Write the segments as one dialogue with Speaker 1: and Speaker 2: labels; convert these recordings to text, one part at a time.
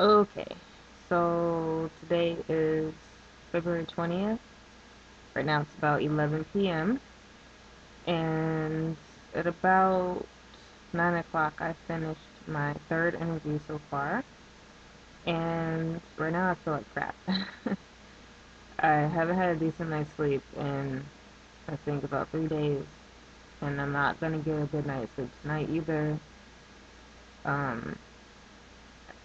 Speaker 1: Okay, so today is February 20th. Right now it's about 11 p.m. And at about 9 o'clock, I finished my third interview so far. And right now I feel like crap. I haven't had a decent night's sleep in, I think, about three days. And I'm not going to get a good night's sleep tonight either. Um,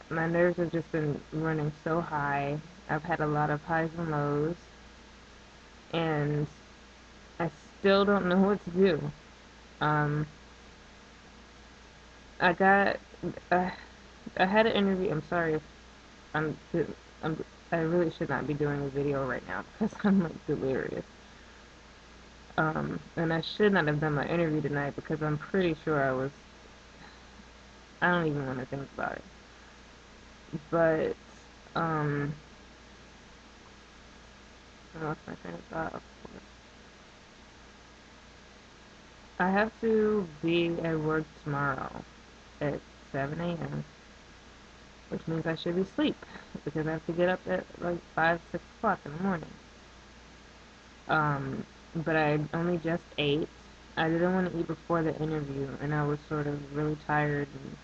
Speaker 1: my nerves have just been running so high. I've had a lot of highs and lows, and I still don't know what to do. Um, I got, uh, I had an interview. I'm sorry if I'm, I'm, I really should not be doing a video right now because I'm like delirious. Um, and I should not have done my interview tonight because I'm pretty sure I was. I don't even want to think about it but um I lost my train of thought, of course. I have to be at work tomorrow at 7 a.m., which means I should be asleep because I have to get up at like 5, 6 o'clock in the morning. Um, but I only just ate. I didn't want to eat before the interview, and I was sort of really tired and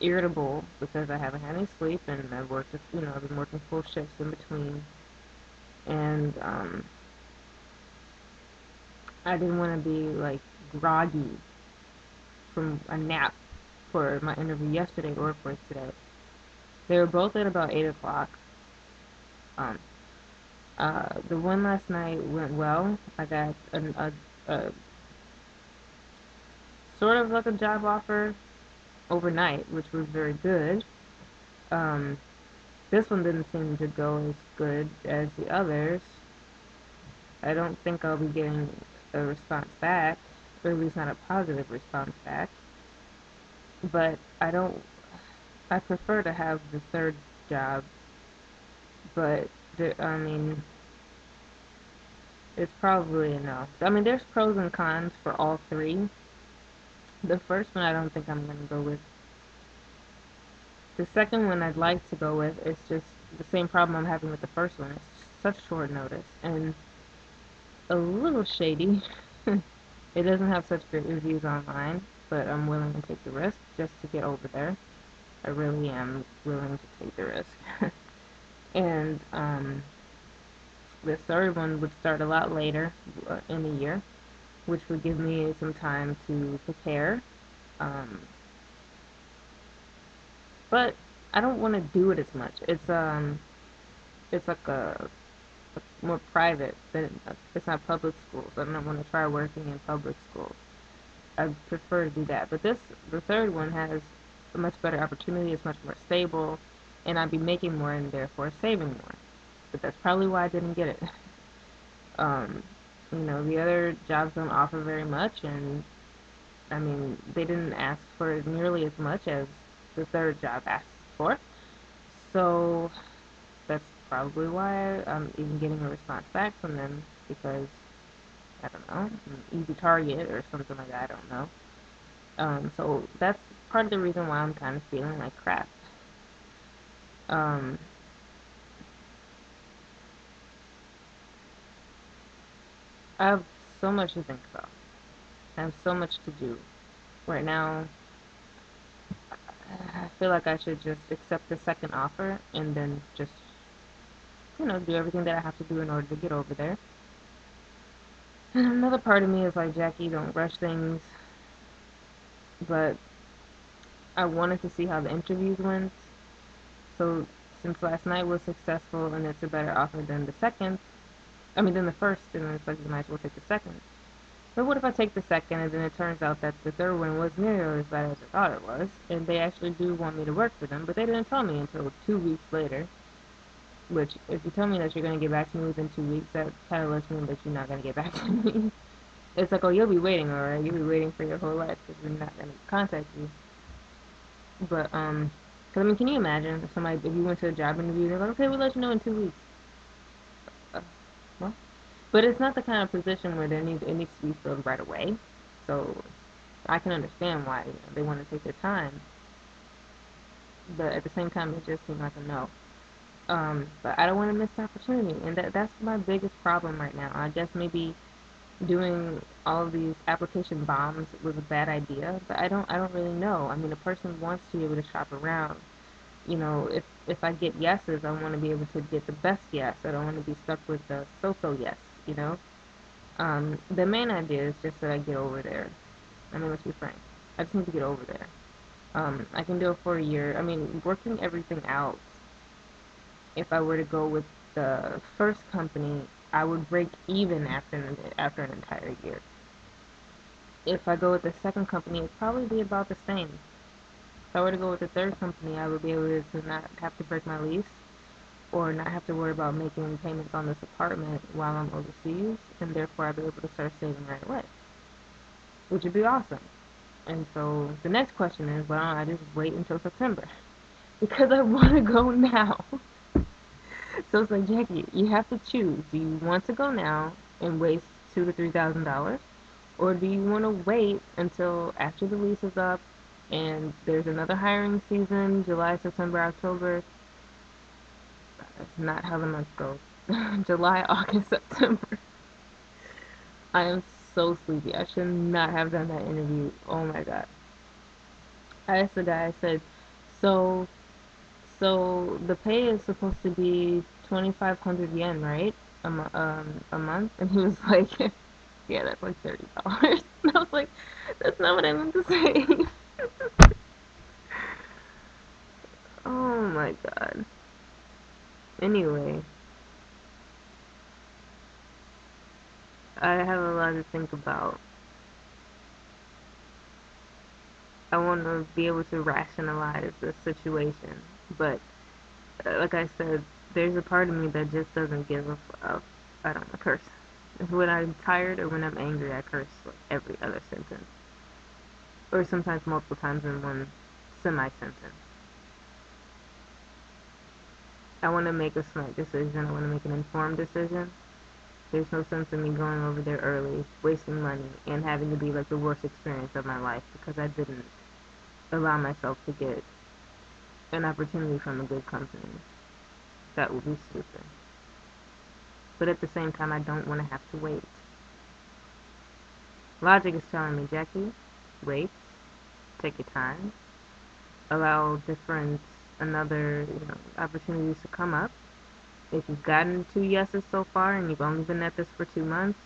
Speaker 1: irritable because I haven't had any sleep and I've worked, you know, I've been working full shifts in between, and um, I didn't want to be like groggy from a nap for my interview yesterday or for today. They were both at about eight o'clock. Um, uh, the one last night went well. I got a, a, a sort of like a job offer overnight, which was very good. Um, this one didn't seem to go as good as the others. I don't think I'll be getting a response back, or at least not a positive response back. But I don't, I prefer to have the third job, but the, I mean, it's probably no. I mean, there's pros and cons for all three. The first one I don't think I'm going to go with the second one I'd like to go with is just the same problem I'm having with the first one. It's such short notice and a little shady. it doesn't have such great reviews online, but I'm willing to take the risk just to get over there. I really am willing to take the risk. and um, the third one would start a lot later uh, in the year, which would give me some time to prepare. Um, but I don't want to do it as much. It's um, it's like a, a more private than it's not public schools. I don't want to try working in public schools. I prefer to do that. But this, the third one has a much better opportunity. It's much more stable, and I'd be making more and therefore saving more. But that's probably why I didn't get it. um, you know, the other jobs don't offer very much, and I mean, they didn't ask for nearly as much as the third job asked for. So that's probably why I'm even getting a response back from them because I don't know, an easy target or something like that. I don't know. Um, so that's part of the reason why I'm kind of feeling like crap. Um, I have so much to think about. I have so much to do. Right now, I feel like I should just accept the second offer and then just, you know, do everything that I have to do in order to get over there. And another part of me is like, Jackie, don't rush things. But I wanted to see how the interviews went. So since last night was successful and it's a better offer than the second, I mean, then the first, and then it's like, you might as well take the second. But what if I take the second and then it turns out that the third one was nearly as bad as I thought it was, and they actually do want me to work for them, but they didn't tell me until two weeks later. Which, if you tell me that you're going to get back to me within two weeks, that kind of lets me know that you're not going to get back to me. it's like, oh, you'll be waiting, alright? You'll be waiting for your whole life because we're not going to contact you. But, um, because, I mean, can you imagine if somebody, if you went to a job interview, they're like, okay, we'll let you know in two weeks. But it's not the kind of position where they need, it needs to be filled right away. So I can understand why you know, they want to take their time. but at the same time, it just seemed like a no. Um, but I don't want to miss the opportunity, and that that's my biggest problem right now. I guess maybe doing all these application bombs was a bad idea, but I don't I don't really know. I mean, a person wants to be able to shop around. You know, if if I get yeses, I want to be able to get the best yes. I don't want to be stuck with the so-so yes. You know, um, the main idea is just that I get over there. I mean, let's be frank. I just need to get over there. Um, I can do it for a year. I mean, working everything out. If I were to go with the first company, I would break even after an, after an entire year. If I go with the second company, it'd probably be about the same. If I were to go with the third company, I would be able to not have to break my lease or not have to worry about making payments on this apartment while I'm overseas, and therefore I'd be able to start saving right away, which would be awesome. And so the next question is, why don't I just wait until September? Because I want to go now. so it's like, Jackie, you have to choose. Do you want to go now and waste two to three thousand dollars, or do you want to wait until after the lease is up and there's another hiring season, July, September, October? That's not how the months go. July, August, September. I am so sleepy. I should not have done that interview. Oh my god. I asked the guy, I said, so, so the pay is supposed to be 2,500 yen, right? A, um, a month? And he was like, yeah, that's like $30. And I was like, that's not what I meant to say. oh my god. Anyway, I have a lot to think about. I want to be able to rationalize the situation, but uh, like I said, there's a part of me that just doesn't give a f- I don't know, curse. When I'm tired or when I'm angry, I curse like every other sentence, or sometimes multiple times in one semi-sentence. I want to make a smart decision. I want to make an informed decision. There's no sense in me going over there early, wasting money, and having to be like the worst experience of my life because I didn't allow myself to get an opportunity from a good company. That would be stupid. But at the same time, I don't want to have to wait. Logic is telling me, Jackie, wait, take your time, allow different, another, you know, opportunities to come up. If you've gotten two yeses so far and you've only been at this for two months,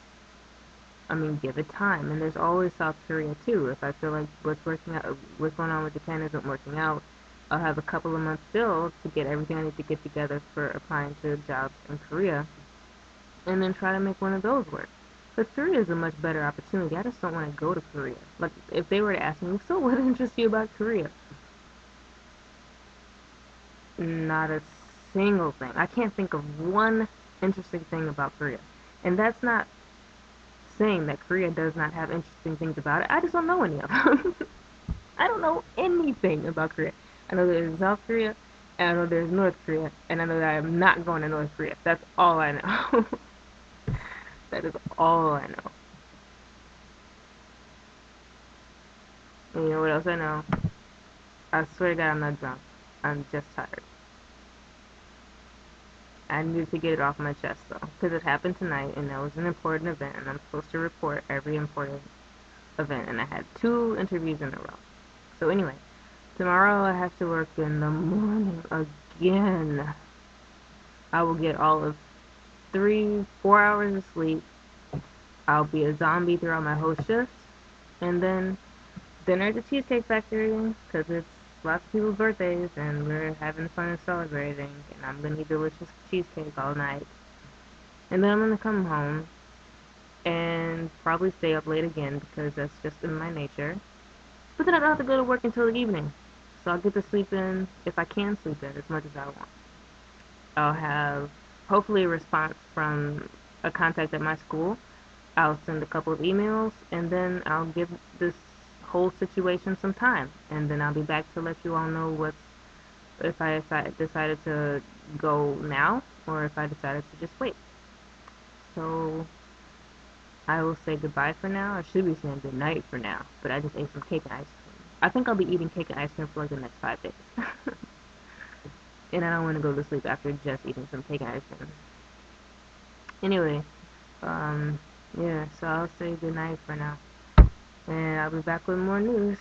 Speaker 1: I mean, give it time. And there's always South Korea too. If I feel like what's working out, what's going on with Japan isn't working out, I'll have a couple of months still to get everything I need to get together for applying to jobs in Korea, and then try to make one of those work. But Korea is a much better opportunity. I just don't want to go to Korea. Like, if they were to ask me, so what interests you about Korea? Not a single thing. I can't think of one interesting thing about Korea. And that's not saying that Korea does not have interesting things about it. I just don't know any of them. I don't know anything about Korea. I know there's South Korea, and I know there's North Korea, and I know that I am not going to North Korea. That's all I know. that is all I know. And you know what else I know? I swear to God, I'm not drunk. I'm just tired. I needed to get it off my chest though, because it happened tonight, and that was an important event, and I'm supposed to report every important event, and I had two interviews in a row. So anyway, tomorrow I have to work in the morning again. I will get all of three, four hours of sleep. I'll be a zombie throughout my whole shift, and then dinner at the Cheesecake Factory, because it's lots of people's birthdays, and we're having fun and celebrating, and I'm gonna eat delicious cheesecake all night. And then I'm gonna come home and probably stay up late again because that's just in my nature. But then I don't have to go to work until the evening. So I'll get to sleep in, if I can sleep in, as much as I want. I'll have hopefully a response from a contact at my school. I'll send a couple of emails and then I'll give this whole situation some time. And then I'll be back to let you all know what's, if I decided to go now or if I decided to just wait. So I will say goodbye for now. I should be saying good night for now, but I just ate some cake and ice cream. I think I'll be eating cake and ice cream for like the next five days. and I don't want to go to sleep after just eating some cake and ice cream. Anyway, um, yeah, so I'll say good night for now. And I'll be back with more news.